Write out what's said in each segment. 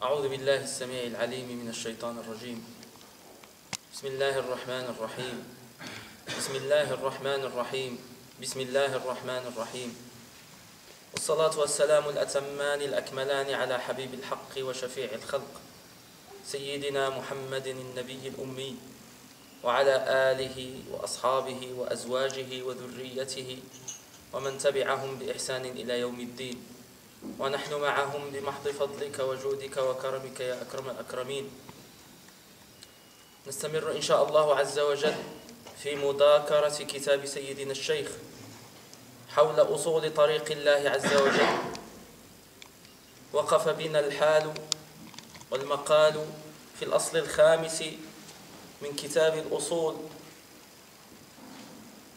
أعوذ بالله السميع العليم من الشيطان الرجيم. بسم الله الرحمن الرحيم. بسم الله الرحمن الرحيم. بسم الله الرحمن الرحيم. والصلاة والسلام الأتمان الأكملان على حبيب الحق وشفيع الخلق سيدنا محمد النبي الأمي وعلى آله وأصحابه وأزواجه وذريته ومن تبعهم بإحسان إلى يوم الدين. ونحن معهم بمحض فضلك وجودك وكرمك يا أكرم الأكرمين. نستمر إن شاء الله عز وجل في مذاكرة كتاب سيدنا الشيخ حول أصول طريق الله عز وجل. وقف بنا الحال والمقال في الأصل الخامس من كتاب الأصول.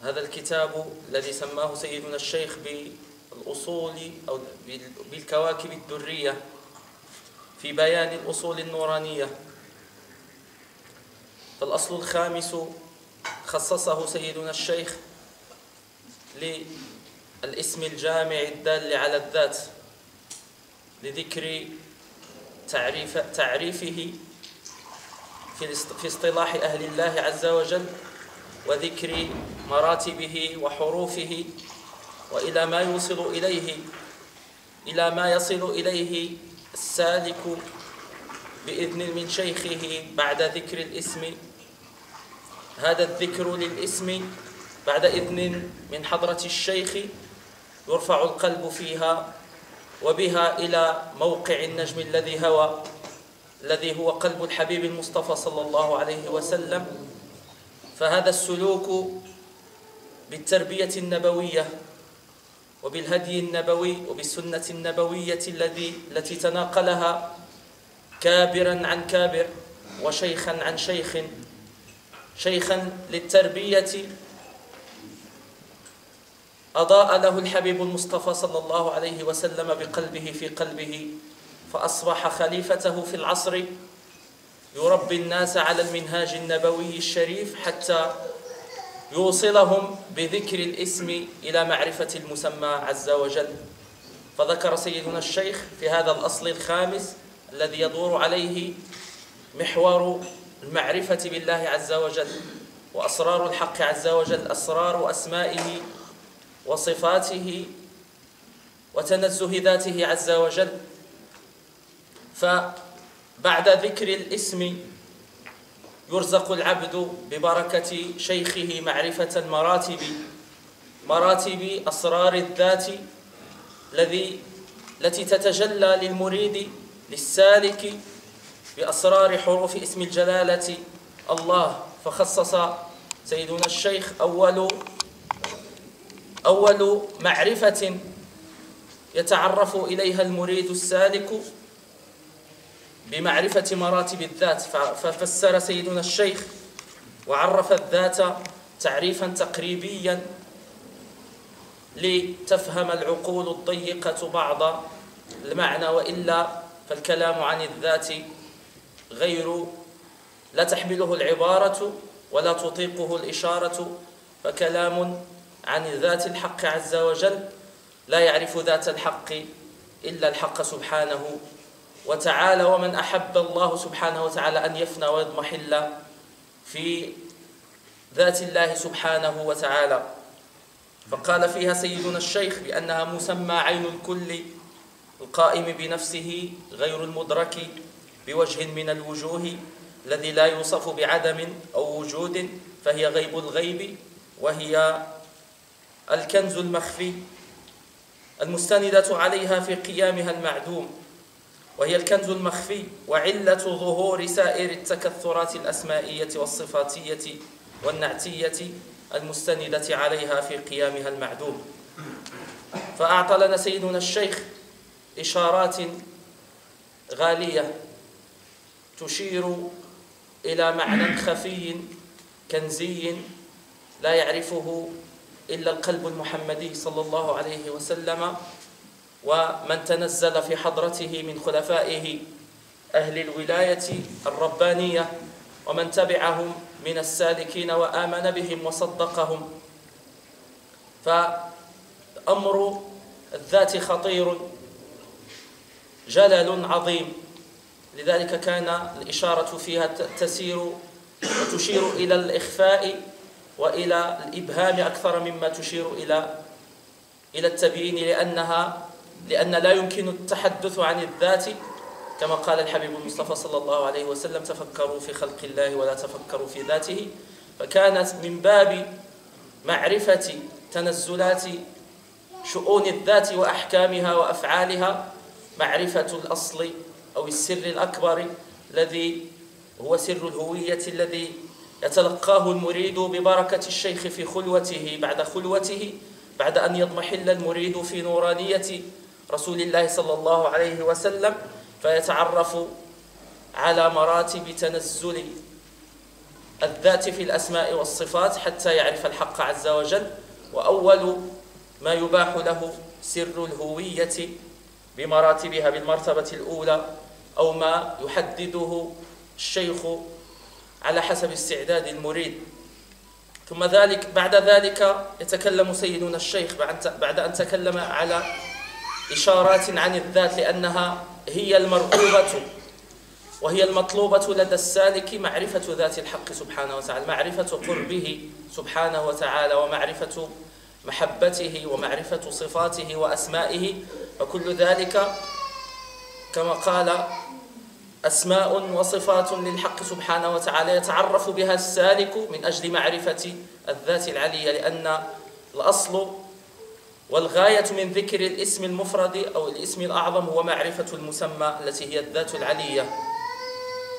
هذا الكتاب الذي سماه سيدنا الشيخ بالأصول أو بالكواكب الدرية في بيان الأصول النورانية. فالأصل الخامس خصصه سيدنا الشيخ للاسم الجامع الدال على الذات لذكر تعريف تعريفه في اصطلاح أهل الله عز وجل وذكر مراتبه وحروفه وإلى ما يوصل إليه إلى ما يصل إليه السالك بإذن من شيخه بعد ذكر الاسم. هذا الذكر للاسم بعد إذن من حضرة الشيخ يرفع القلب فيها وبها إلى موقع النجم الذي هوى الذي هو قلب الحبيب المصطفى صلى الله عليه وسلم. فهذا السلوك بالتربية النبوية وبالهدي النبوي وبالسنة النبوية الذي التي تناقلها كابرا عن كابر وشيخا عن شيخ شيخا للتربية. أضاء له الحبيب المصطفى صلى الله عليه وسلم بقلبه في قلبه فأصبح خليفته في العصر يربي الناس على المنهاج النبوي الشريف حتى يوصلهم بذكر الاسم إلى معرفة المسمى عز وجل. فذكر سيدنا الشيخ في هذا الأصل الخامس الذي يدور عليه محور المعرفة بالله عز وجل وأسرار الحق عز وجل أسرار أسمائه وصفاته وتنزه ذاته عز وجل. فبعد ذكر الاسم يرزق العبد ببركة شيخه معرفة مراتب مراتب أسرار الذات الذي التي تتجلى للمريد للسالك بأسرار حروف اسم الجلالة الله. فخصص سيدنا الشيخ أول أول معرفة يتعرف إليها المريد السالك بمعرفة مراتب الذات ففسر سيدنا الشيخ وعرف الذات تعريفا تقريبيا لتفهم العقول الضيقة بعض المعنى وإلا فالكلام عن الذات غير لا تحمله العبارة ولا تطيقه الإشارة فكلام عن ذات الحق عز وجل لا يعرف ذات الحق إلا الحق سبحانه وتعالى ومن أحب الله سبحانه وتعالى أن يفنى ويضمحل في ذات الله سبحانه وتعالى. فقال فيها سيدنا الشيخ بأنها مسمى عين الكل القائم بنفسه غير المدرك بوجه من الوجوه الذي لا يوصف بعدم أو وجود فهي غيب الغيب وهي الكنز المخفي المستندة عليها في قيامها المعدوم. وهي الكنز المخفي وعلة ظهور سائر التكثرات الأسمائية والصفاتية والنعتية المستندة عليها في قيامها المعدوم. فأعطى لنا سيدنا الشيخ إشارات غالية تشير إلى معنى خفي كنزي لا يعرفه إلا القلب المحمدي صلى الله عليه وسلم ومن تنزل في حضرته من خلفائه أهل الولاية الربانية ومن تبعهم من السالكين وآمن بهم وصدقهم. فأمر الذات خطير جلل عظيم. لذلك كان الإشارة فيها تسير وتشير إلى الإخفاء وإلى الإبهام أكثر مما تشير إلى إلى التبيين لأنها لأن لا يمكن التحدث عن الذات. كما قال الحبيب المصطفى صلى الله عليه وسلم تفكروا في خلق الله ولا تفكروا في ذاته. فكانت من باب معرفة تنزلات شؤون الذات وأحكامها وأفعالها معرفة الأصل أو السر الأكبر الذي هو سر الهوية الذي يتلقاه المريد ببركة الشيخ في خلوته بعد خلوته بعد أن يضمحل المريد في نورانية رسول الله صلى الله عليه وسلم فيتعرف على مراتب تنزل الذات في الأسماء والصفات حتى يعرف الحق عز وجل. وأول ما يباح له سر الهوية بمراتبها بالمرتبة الأولى أو ما يحدده الشيخ على حسب استعداد المريد. ثم ذلك بعد ذلك يتكلم سيدنا الشيخ بعد أن تكلم على إشارات عن الذات لأنها هي المرغوبة وهي المطلوبة لدى السالك معرفة ذات الحق سبحانه وتعالى معرفة قربه سبحانه وتعالى ومعرفة محبته ومعرفة صفاته وأسمائه وكل ذلك كما قال أسماء وصفات للحق سبحانه وتعالى يتعرف بها السالك من أجل معرفة الذات العلية لأن الأصل والغاية من ذكر الاسم المفرد أو الاسم الأعظم هو معرفة المسمى التي هي الذات العلية.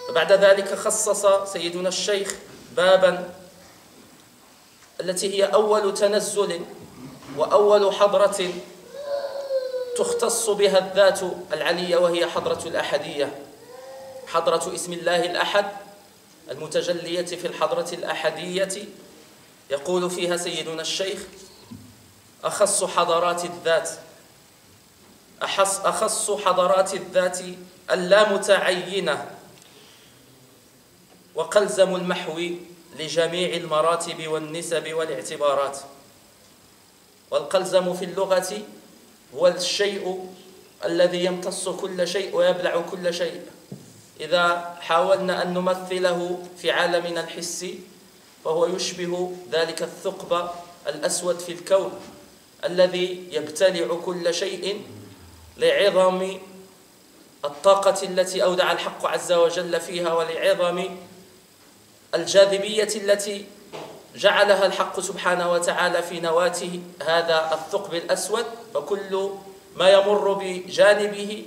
وبعد ذلك خصص سيدنا الشيخ بابا التي هي أول تنزل وأول حضرة تختص بها الذات العلية وهي حضرة الأحدية. حضرة اسم الله الأحد المتجلية في الحضرة الأحدية يقول فيها سيدنا الشيخ أخص حضرات الذات. أحص أخص حضرات الذات اللامتعينة. وقلزم المحو لجميع المراتب والنسب والاعتبارات. والقلزم في اللغة هو الشيء الذي يمتص كل شيء ويبلع كل شيء. إذا حاولنا أن نمثله في عالمنا الحسي فهو يشبه ذلك الثقب الأسود في الكون. الذي يبتلع كل شيء لعظم الطاقة التي أودع الحق عز وجل فيها ولعظم الجاذبية التي جعلها الحق سبحانه وتعالى في نواته. هذا الثقب الأسود فكل ما يمر بجانبه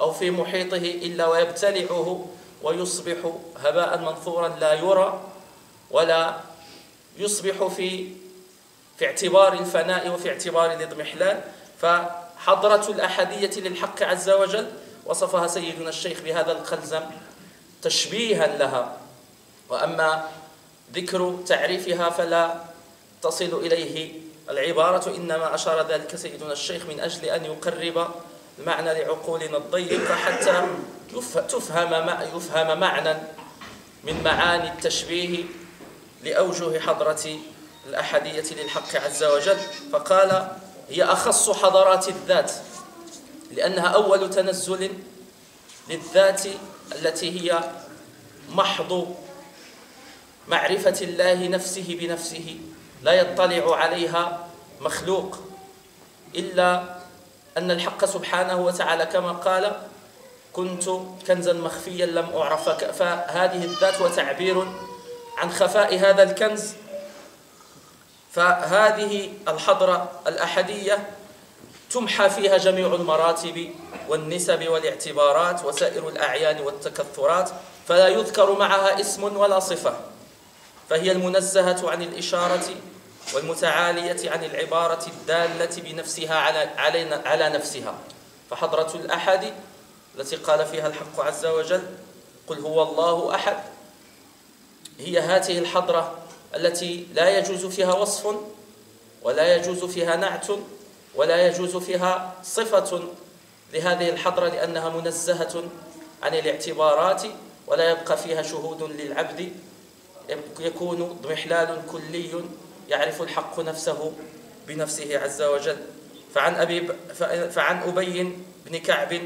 أو في محيطه إلا ويبتلعه ويصبح هباء منثورا لا يرى ولا يصبح في في اعتبار الفناء وفي اعتبار الاضمحلال فحضرة الأحدية للحق عز وجل وصفها سيدنا الشيخ بهذا الخلزم تشبيها لها. وأما ذكر تعريفها فلا تصل إليه العبارة إنما أشار ذلك سيدنا الشيخ من أجل أن يقرب المعنى لعقولنا الضيقة حتى تفهم يفهم معنى من معاني التشبيه لأوجه حضرة الأحدية للحق عز وجل فقال هي أخص حضرات الذات لأنها أول تنزل للذات التي هي محض معرفة الله نفسه بنفسه لا يطلع عليها مخلوق إلا أن الحق سبحانه وتعالى كما قال كنت كنزا مخفيا لم أعرف فهذه الذات وتعبير عن خفاء هذا الكنز فهذه الحضرة الأحدية تمحى فيها جميع المراتب والنسب والاعتبارات وسائر الأعيان والتكثرات فلا يذكر معها اسم ولا صفة فهي المنزهة عن الإشارة والمتعالية عن العبارة الدالة بنفسها على, علينا على نفسها. فحضرة الأحد التي قال فيها الحق عز وجل قل هو الله أحد. هي هذه الحضرة التي لا يجوز فيها وصف ولا يجوز فيها نعت ولا يجوز فيها صفة لهذه الحضرة لأنها منزهة عن الاعتبارات ولا يبقى فيها شهود للعبد. يكون ضمحلال كلي يعرف الحق نفسه بنفسه عز وجل. فعن أبي فعن أبي بن كعب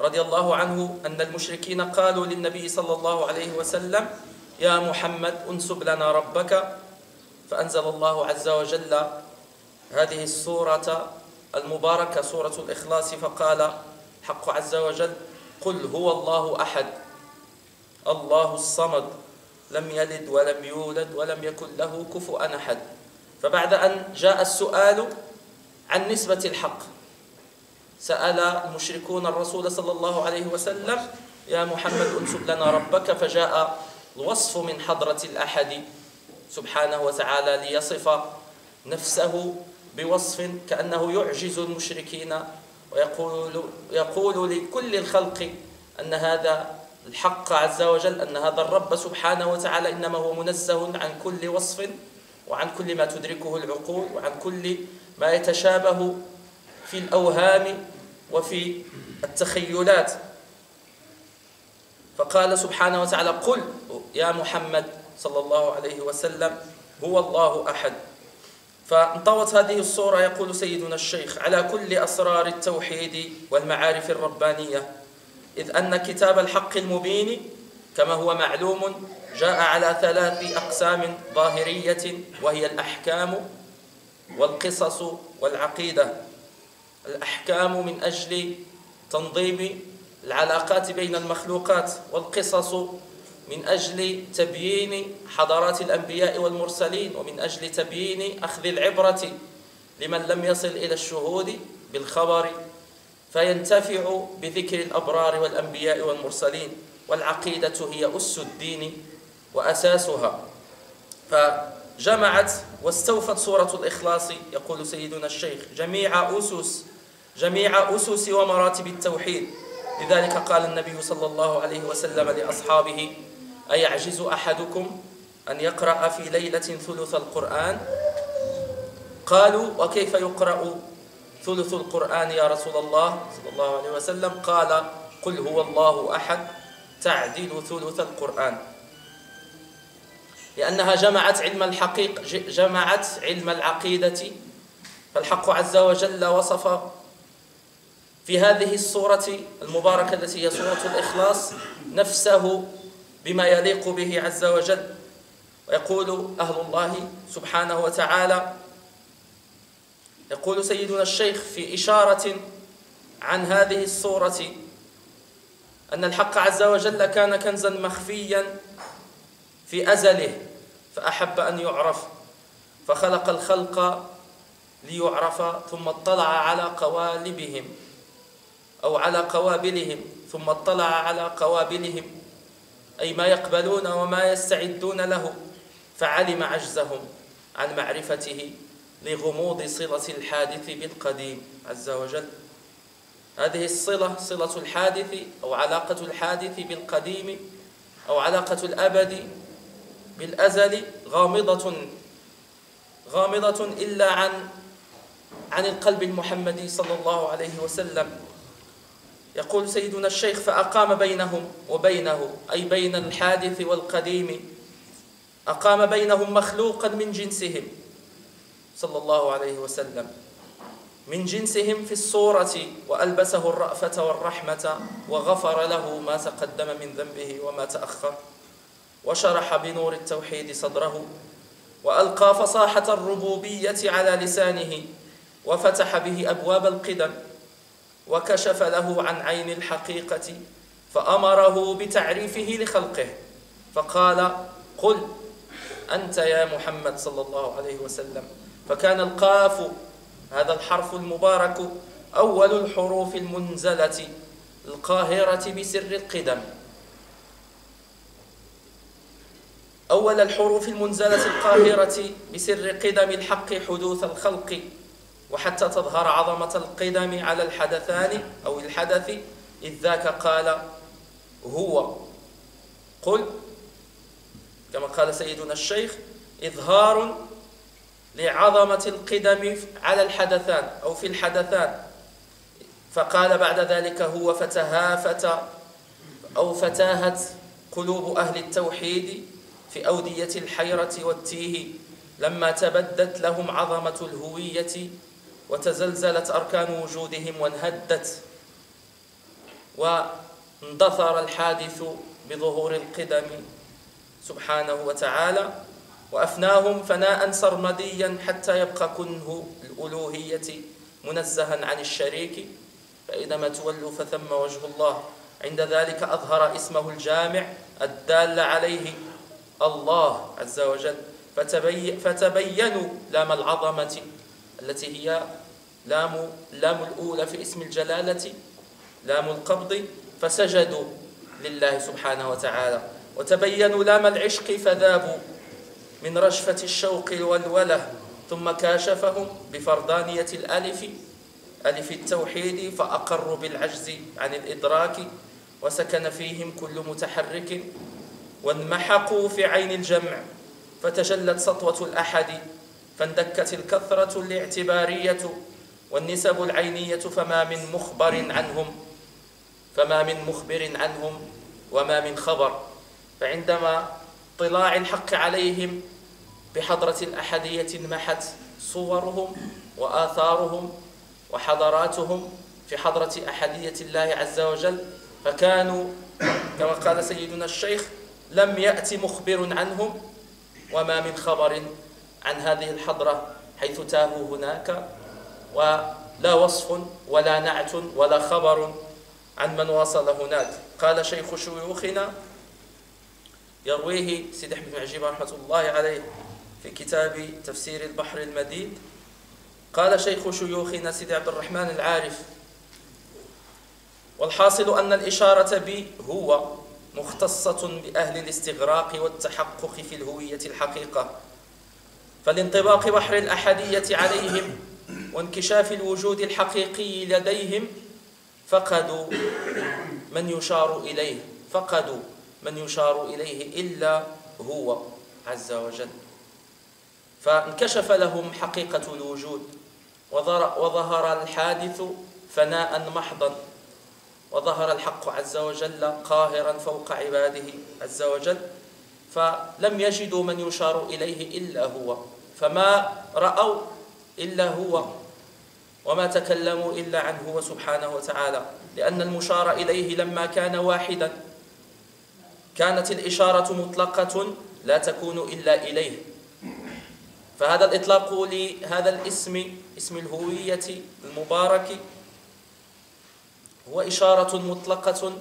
رضي الله عنه أن المشركين قالوا للنبي صلى الله عليه وسلم يا محمد انسب لنا ربك. فأنزل الله عز وجل هذه السورة المباركة سورة الإخلاص فقال حق عز وجل قل هو الله أحد الله الصمد لم يلد ولم يولد ولم يكن له كفؤا أحد. فبعد أن جاء السؤال عن نسبة الحق سأل المشركون الرسول صلى الله عليه وسلم يا محمد انسب لنا ربك. فجاء الوصف من حضرة الأحد سبحانه وتعالى ليصف نفسه بوصف كأنه يعجز المشركين ويقول يقول لكل الخلق أن هذا الحق عز وجل أن هذا الرب سبحانه وتعالى إنما هو منزه عن كل وصف وعن كل ما تدركه العقول وعن كل ما يتشابه في الأوهام وفي التخيلات. فقال سبحانه وتعالى قل يا محمد صلى الله عليه وسلم هو الله أحد. فانطوت هذه الصورة يقول سيدنا الشيخ على كل أسرار التوحيد والمعارف الربانية إذ أن كتاب الحق المبين كما هو معلوم جاء على ثلاث أقسام ظاهرية وهي الأحكام والقصص والعقيدة. الأحكام من أجل تنظيم العلاقات بين المخلوقات والقصص من أجل تبيين حضارات الأنبياء والمرسلين ومن أجل تبيين أخذ العبرة لمن لم يصل إلى الشهود بالخبر فينتفع بذكر الأبرار والأنبياء والمرسلين والعقيدة هي أس الدين وأساسها. فجمعت واستوفت سورة الإخلاص يقول سيدنا الشيخ جميع أسس جميع أسس ومراتب التوحيد. لذلك قال النبي صلى الله عليه وسلم لأصحابه أيعجز أحدكم أن يقرأ في ليلة ثلث القرآن؟ قالوا وكيف يقرأ ثلث القرآن يا رسول الله صلى الله عليه وسلم؟ قال قل هو الله أحد تعدل ثلث القرآن. لأنها جمعت علم الحقيقة جمعت علم العقيدة فالحق عز وجل وصف في هذه السورة المباركة التي هي سورة الإخلاص نفسه بما يليق به عز وجل. ويقول أهل الله سبحانه وتعالى يقول سيدنا الشيخ في إشارة عن هذه السورة أن الحق عز وجل كان كنزا مخفيا في أزله فأحب أن يعرف. فخلق الخلق ليعرف ثم اطلع على قوالبهم. أو على قوابلهم ثم اطلع على قوابلهم أي ما يقبلون وما يستعدون له فعلم عجزهم عن معرفته لغموض صلة الحادث بالقديم عز وجل. هذه الصلة صلة الحادث أو علاقة الحادث بالقديم أو علاقة الأبد بالأزل غامضة غامضة إلا عن عن القلب المحمدي صلى الله عليه وسلم. يقول سيدنا الشيخ فأقام بينهم وبينه أي بين الحادث والقديم أقام بينهم مخلوقا من جنسهم صلى الله عليه وسلم من جنسهم في الصورة وألبسه الرأفة والرحمة وغفر له ما تقدم من ذنبه وما تأخر وشرح بنور التوحيد صدره وألقى فصاحة الربوبية على لسانه وفتح به أبواب القدم وكشف له عن عين الحقيقة فأمره بتعريفه لخلقه فقال قل أنت يا محمد صلى الله عليه وسلم. فكان القاف هذا الحرف المبارك أول الحروف المنزلة القاهرة بسر القدم. أول الحروف المنزلة القاهرة بسر قدم الحق حدوث الخلق. وحتى تظهر عظمة القدم على الحدثان أو الحدث إذ ذاك قال هو. قل كما قال سيدنا الشيخ إظهار لعظمة القدم على الحدثان أو في الحدثان. فقال بعد ذلك هو فتهافت أو فتاهت قلوب أهل التوحيد في أودية الحيرة والتيه لما تبدت لهم عظمة الهوية وتزلزلت أركان وجودهم وانهدت واندثر الحادث بظهور القدم سبحانه وتعالى. وأفناهم فناء سرمديا حتى يبقى كنه الألوهية منزها عن الشريك. فإنما تولوا فثم وجه الله. عند ذلك أظهر اسمه الجامع الدال عليه الله عز وجل. فتبي فتبينوا لام العظمة التي هي لام لام الأولى في اسم الجلالة لام القبض فسجدوا لله سبحانه وتعالى. وتبينوا لام العشق فذابوا من رشفة الشوق والولة ثم كاشفهم بفردانية الألف ألف التوحيد فأقروا بالعجز عن الإدراك وسكن فيهم كل متحرك وانمحقوا في عين الجمع فتجلت سطوة الأحد فاندكت الكثرة الاعتبارية. والنسب العينية فما من مخبر عنهم فما من مخبر عنهم وما من خبر. فعندما طلاع الحق عليهم بحضرة الأحدية انمحت صورهم وآثارهم وحضراتهم في حضرة أحدية الله عز وجل فكانوا كما قال سيدنا الشيخ لم يأتي مخبر عنهم وما من خبر عن هذه الحضرة حيث تاهوا هناك. ولا وصف ولا نعت ولا خبر عن من وصل هناك. قال شيخ شيوخنا يرويه سيد أحمد بن عجيب رحمة الله عليه في كتاب تفسير البحر المديد. قال شيخ شيوخنا سيدي عبد الرحمن العارف والحاصل أن الإشارة ب هو مختصة بأهل الاستغراق والتحقق في الهوية الحقيقة. فلانطباق بحر الأحدية عليهم وانكشاف الوجود الحقيقي لديهم فقدوا من يشار إليه فقدوا من يشار إليه إلا هو عز وجل. فانكشف لهم حقيقة الوجود وظهر الحادث فناء محضا وظهر الحق عز وجل قاهرا فوق عباده عز وجل. فلم يجدوا من يشار إليه إلا هو. فما رأوا إلا هو وما تكلموا إلا عنه سبحانه وتعالى لأن المشار إليه لما كان واحدا. كانت الإشارة مطلقة لا تكون إلا إليه. فهذا الإطلاق لهذا الاسم اسم الهوية المبارك هو إشارة مطلقة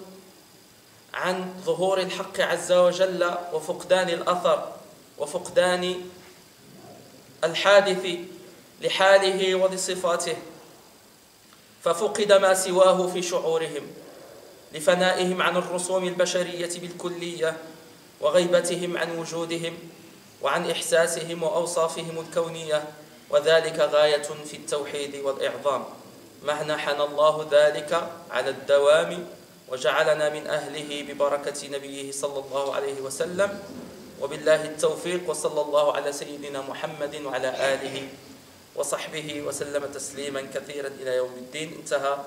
عن ظهور الحق عز وجل وفقدان الأثر وفقدان الحادث لحاله ولصفاته ففقد ما سواه في شعورهم لفنائهم عن الرسوم البشرية بالكلية وغيبتهم عن وجودهم وعن إحساسهم وأوصافهم الكونية وذلك غاية في التوحيد والإعظام. منحنا الله ذلك على الدوام وجعلنا من أهله ببركة نبيه صلى الله عليه وسلم وبالله التوفيق وصلى الله على سيدنا محمد وعلى آله وصحبه وسلم تسليما كثيرا إلى يوم الدين. انتهى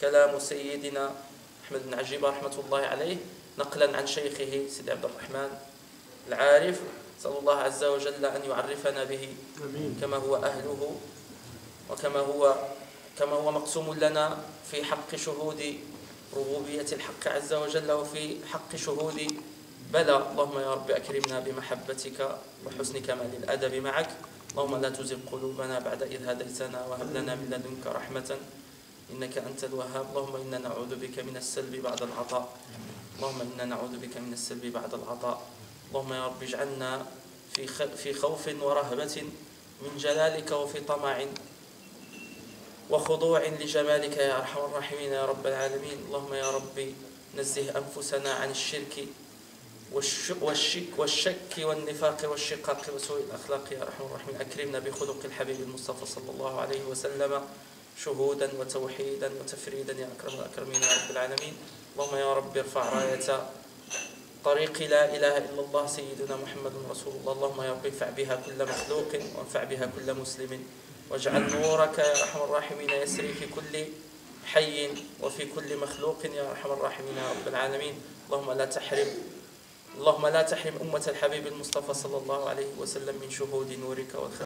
كلام سيدنا أحمد بن عجيب رحمة الله عليه نقلا عن شيخه سيد عبد الرحمن العارف. صلى الله عز وجل أن يعرفنا به كما هو أهله وكما هو كما هو مقسوم لنا في حق شهود ربوبية الحق عز وجل وفي حق شهود. بلى اللهم يا رب أكرمنا بمحبتك وحسن كمال الأدب معك. اللهم لا تزغ قلوبنا بعد إذ هديتنا وهب لنا من لدنك رحمة إنك أنت الوهاب. اللهم إنا نعوذ بك من السلب بعد العطاء. اللهم إنا نعوذ بك من السلب بعد العطاء. اللهم يا رب اجعلنا في في خوف ورهبة من جلالك وفي طمع وخضوع لجمالك يا أرحم الراحمين يا رب العالمين. اللهم يا رب نزه أنفسنا عن الشرك والشك والشك والنفاق والشقاق وسوء الأخلاق يا أرحم الراحمين. أكرمنا بخلق الحبيب المصطفى صلى الله عليه وسلم شهودا وتوحيدا وتفريدا يا أكرم الأكرمين يا رب العالمين. اللهم يا رب ارفع راية طريق لا إله إلا الله سيدنا محمد رسول الله. اللهم يا رب انفع بها كل مخلوق وانفع بها كل مسلم. واجعل نورك يا أرحم الراحمين يسري في كل حي وفي كل مخلوق يا أرحم الراحمين يا رب العالمين. اللهم لا تحرم اللهم لا تحرم أمة الحبيب المصطفى صلى الله عليه وسلم من شهود نورك والخير